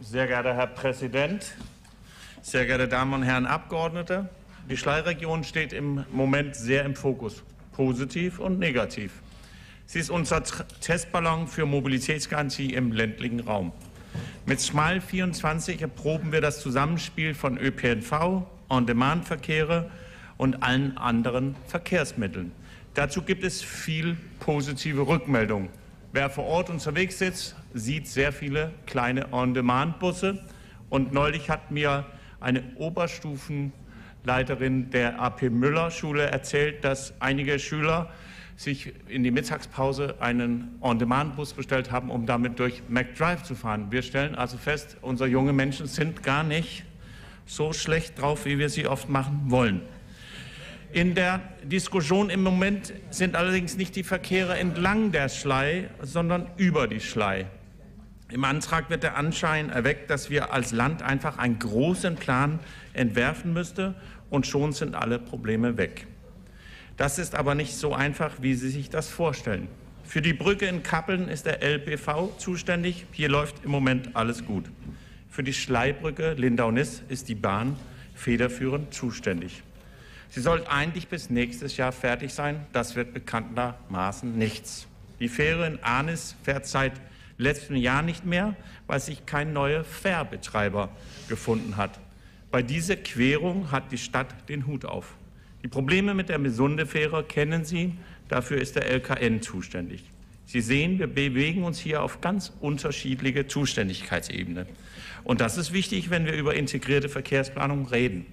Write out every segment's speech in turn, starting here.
Sehr geehrter Herr Präsident, sehr geehrte Damen und Herren Abgeordnete, die Schleiregion steht im Moment sehr im Fokus, positiv und negativ. Sie ist unser Testballon für Mobilitätsgarantie im ländlichen Raum. Mit Schmal 24 erproben wir das Zusammenspiel von ÖPNV, On-Demand-Verkehre und allen anderen Verkehrsmitteln. Dazu gibt es viel positive Rückmeldungen. Wer vor Ort unterwegs ist, sieht sehr viele kleine On-Demand-Busse. Und neulich hat mir eine Oberstufenleiterin der AP Müller Schule erzählt, dass einige Schüler sich in die Mittagspause einen On-Demand-Bus bestellt haben, um damit durch McDrive zu fahren. Wir stellen also fest, unsere jungen Menschen sind gar nicht so schlecht drauf, wie wir sie oft machen wollen. In der Diskussion im Moment sind allerdings nicht die Verkehre entlang der Schlei, sondern über die Schlei. Im Antrag wird der Anschein erweckt, dass wir als Land einfach einen großen Plan entwerfen müssten und schon sind alle Probleme weg. Das ist aber nicht so einfach, wie Sie sich das vorstellen. Für die Brücke in Kappeln ist der LBV zuständig. Hier läuft im Moment alles gut. Für die Schleibrücke Lindau-Niss ist die Bahn federführend zuständig. Sie soll eigentlich bis nächstes Jahr fertig sein. Das wird bekanntermaßen nichts. Die Fähre in Arnis fährt seit letztem Jahr nicht mehr, weil sich kein neuer Fährbetreiber gefunden hat. Bei dieser Querung hat die Stadt den Hut auf. Die Probleme mit der Mesunde-Fähre kennen Sie. Dafür ist der LKN zuständig. Sie sehen, wir bewegen uns hier auf ganz unterschiedliche Zuständigkeitsebene. Und das ist wichtig, wenn wir über integrierte Verkehrsplanung reden.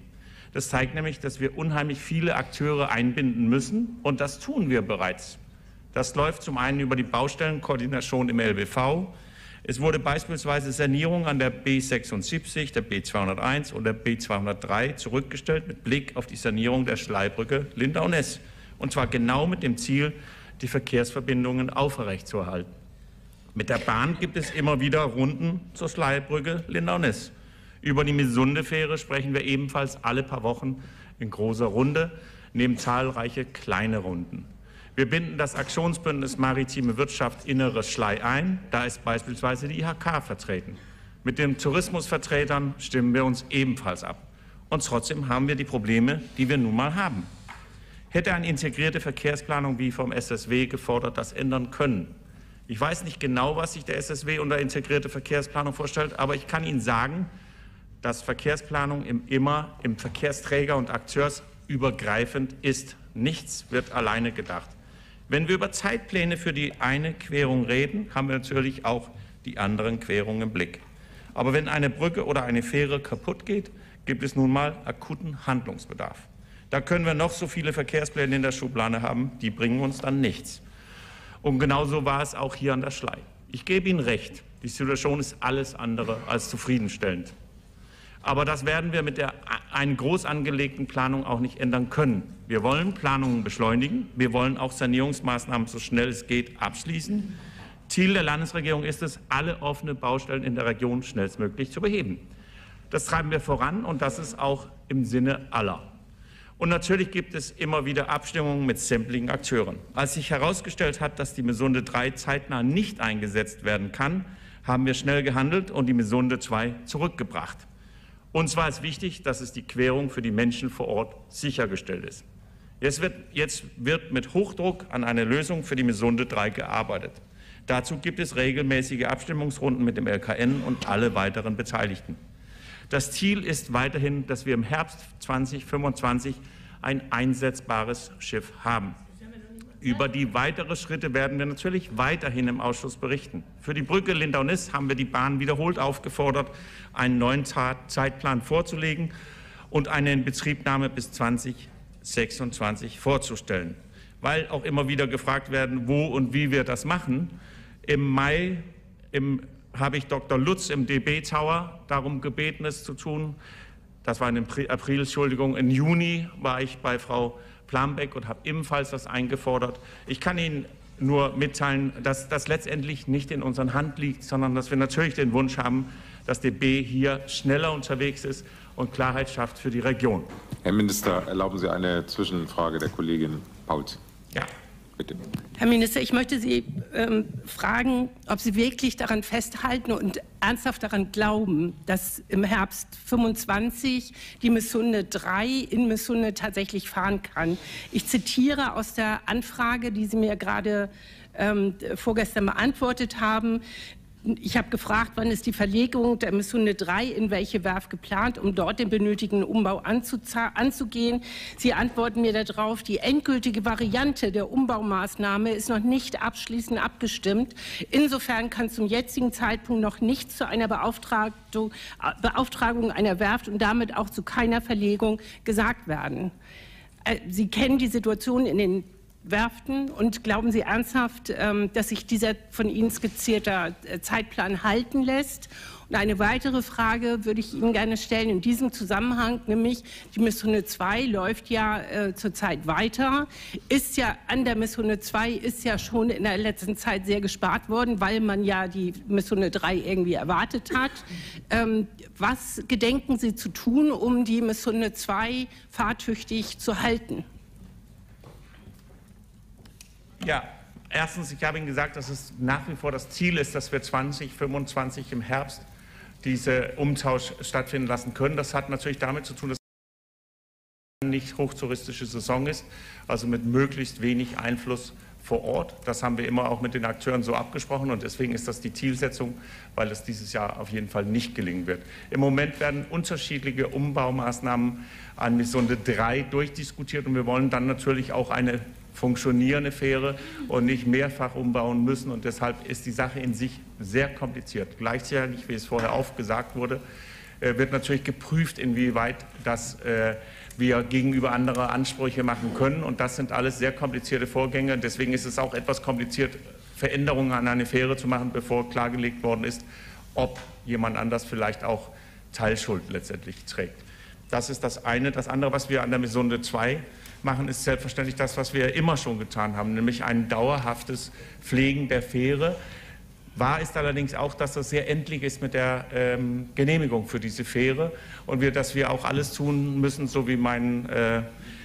Das zeigt nämlich, dass wir unheimlich viele Akteure einbinden müssen. Und das tun wir bereits. Das läuft zum einen über die Baustellenkoordination im LBV, es wurde beispielsweise Sanierung an der B76, der B201 und der B203 zurückgestellt mit Blick auf die Sanierung der Schleibrücke Lindau-Ness. Und zwar genau mit dem Ziel, die Verkehrsverbindungen aufrechtzuerhalten. Mit der Bahn gibt es immer wieder Runden zur Schleibrücke Lindau-Ness. Über die Misunde-Fähre sprechen wir ebenfalls alle paar Wochen in großer Runde, neben zahlreiche kleine Runden. Wir binden das Aktionsbündnis Maritime Wirtschaft Inneres Schlei ein. Da ist beispielsweise die IHK vertreten. Mit den Tourismusvertretern stimmen wir uns ebenfalls ab. Und trotzdem haben wir die Probleme, die wir nun mal haben. Hätte eine integrierte Verkehrsplanung wie vom SSW gefordert das ändern können? Ich weiß nicht genau, was sich der SSW unter integrierte Verkehrsplanung vorstellt, aber ich kann Ihnen sagen, dass Verkehrsplanung im immer im Verkehrsträger und Akteursübergreifend ist. Nichts wird alleine gedacht. Wenn wir über Zeitpläne für die eine Querung reden, haben wir natürlich auch die anderen Querungen im Blick. Aber wenn eine Brücke oder eine Fähre kaputt geht, gibt es nun mal akuten Handlungsbedarf. Da können wir noch so viele Verkehrspläne in der Schublade haben, die bringen uns dann nichts. Und genauso war es auch hier an der Schlei. Ich gebe Ihnen recht, die Situation ist alles andere als zufriedenstellend. Aber das werden wir mit der einen groß angelegten Planung auch nicht ändern können. Wir wollen Planungen beschleunigen. Wir wollen auch Sanierungsmaßnahmen so schnell es geht abschließen. Ziel der Landesregierung ist es, alle offenen Baustellen in der Region schnellstmöglich zu beheben. Das treiben wir voran und das ist auch im Sinne aller. Und natürlich gibt es immer wieder Abstimmungen mit sämtlichen Akteuren. Als sich herausgestellt hat, dass die Mesunde 3 zeitnah nicht eingesetzt werden kann, haben wir schnell gehandelt und die Mesunde 2 zurückgebracht. Uns war es wichtig, dass es die Querung für die Menschen vor Ort sichergestellt ist. Jetzt wird, jetzt wird mit Hochdruck an einer Lösung für die Mesunde 3 gearbeitet. Dazu gibt es regelmäßige Abstimmungsrunden mit dem LKN und alle weiteren Beteiligten. Das Ziel ist weiterhin, dass wir im Herbst 2025 ein einsetzbares Schiff haben. Über die weiteren Schritte werden wir natürlich weiterhin im Ausschuss berichten. Für die Brücke Lindau-Niss haben wir die Bahn wiederholt aufgefordert, einen neuen Zeitplan vorzulegen und eine Inbetriebnahme bis 2026 vorzustellen. Weil auch immer wieder gefragt werden, wo und wie wir das machen. Im Mai im, habe ich Dr. Lutz im DB Tower darum gebeten, es zu tun. Das war im April, Entschuldigung. Im Juni war ich bei Frau Plambeck und habe ebenfalls das eingefordert. Ich kann Ihnen nur mitteilen, dass das letztendlich nicht in unserer Hand liegt, sondern dass wir natürlich den Wunsch haben, dass DB hier schneller unterwegs ist und Klarheit schafft für die Region. Herr Minister, erlauben Sie eine Zwischenfrage der Kollegin Paulz. Ja. Bitte. Herr Minister, ich möchte Sie ähm, fragen, ob Sie wirklich daran festhalten und ernsthaft daran glauben, dass im Herbst 25 die Missunde 3 in Missunde tatsächlich fahren kann. Ich zitiere aus der Anfrage, die Sie mir gerade ähm, vorgestern beantwortet haben. Ich habe gefragt, wann ist die Verlegung der Missunde 3 in welche Werft geplant, um dort den benötigten Umbau anzugehen. Sie antworten mir darauf, die endgültige Variante der Umbaumaßnahme ist noch nicht abschließend abgestimmt. Insofern kann zum jetzigen Zeitpunkt noch nichts zu einer Beauftragung, Beauftragung einer Werft und damit auch zu keiner Verlegung gesagt werden. Äh, Sie kennen die Situation in den Werften und glauben Sie ernsthaft, ähm, dass sich dieser von Ihnen skizzierter äh, Zeitplan halten lässt? Und eine weitere Frage würde ich Ihnen gerne stellen in diesem Zusammenhang, nämlich die Misshunde 2 läuft ja äh, zurzeit weiter. Ist ja an der Misshunde 2 ist ja schon in der letzten Zeit sehr gespart worden, weil man ja die Misshunde 3 irgendwie erwartet hat. Ähm, was gedenken Sie zu tun, um die Misshunde 2 fahrtüchtig zu halten? Ja, erstens, ich habe Ihnen gesagt, dass es nach wie vor das Ziel ist, dass wir 2025 im Herbst diese Umtausch stattfinden lassen können. Das hat natürlich damit zu tun, dass nicht hochtouristische Saison ist, also mit möglichst wenig Einfluss vor Ort. Das haben wir immer auch mit den Akteuren so abgesprochen und deswegen ist das die Zielsetzung, weil es dieses Jahr auf jeden Fall nicht gelingen wird. Im Moment werden unterschiedliche Umbaumaßnahmen an Missunde 3 durchdiskutiert und wir wollen dann natürlich auch eine funktionierende Fähre und nicht mehrfach umbauen müssen. Und deshalb ist die Sache in sich sehr kompliziert. Gleichzeitig, wie es vorher aufgesagt wurde, äh, wird natürlich geprüft, inwieweit das äh, wir gegenüber andere Ansprüche machen können. Und das sind alles sehr komplizierte Vorgänge. Deswegen ist es auch etwas kompliziert, Veränderungen an eine Fähre zu machen, bevor klargelegt worden ist, ob jemand anders vielleicht auch Teilschuld letztendlich trägt. Das ist das eine. Das andere, was wir an der Misonde 2 machen, ist selbstverständlich das, was wir immer schon getan haben, nämlich ein dauerhaftes Pflegen der Fähre. Wahr ist allerdings auch, dass das sehr endlich ist mit der ähm, Genehmigung für diese Fähre und wir, dass wir auch alles tun müssen, so wie mein äh,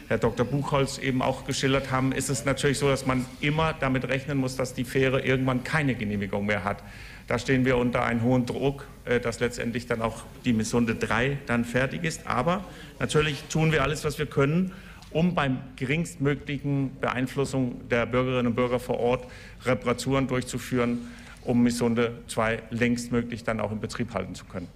Herr Dr. Buchholz eben auch geschildert haben, ist es natürlich so, dass man immer damit rechnen muss, dass die Fähre irgendwann keine Genehmigung mehr hat. Da stehen wir unter einem hohen Druck, äh, dass letztendlich dann auch die Missonde 3 dann fertig ist. Aber natürlich tun wir alles, was wir können, um beim geringstmöglichen Beeinflussung der Bürgerinnen und Bürger vor Ort Reparaturen durchzuführen, um Missonde 2 längstmöglich dann auch in Betrieb halten zu können.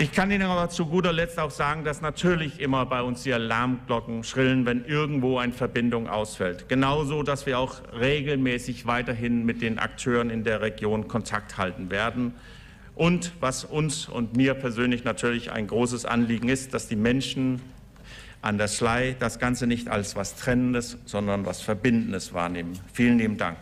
Ich kann Ihnen aber zu guter Letzt auch sagen, dass natürlich immer bei uns die Alarmglocken schrillen, wenn irgendwo eine Verbindung ausfällt. Genauso, dass wir auch regelmäßig weiterhin mit den Akteuren in der Region Kontakt halten werden. Und was uns und mir persönlich natürlich ein großes Anliegen ist, dass die Menschen an der Schlei das Ganze nicht als was Trennendes, sondern was Verbindendes wahrnehmen. Vielen lieben Dank.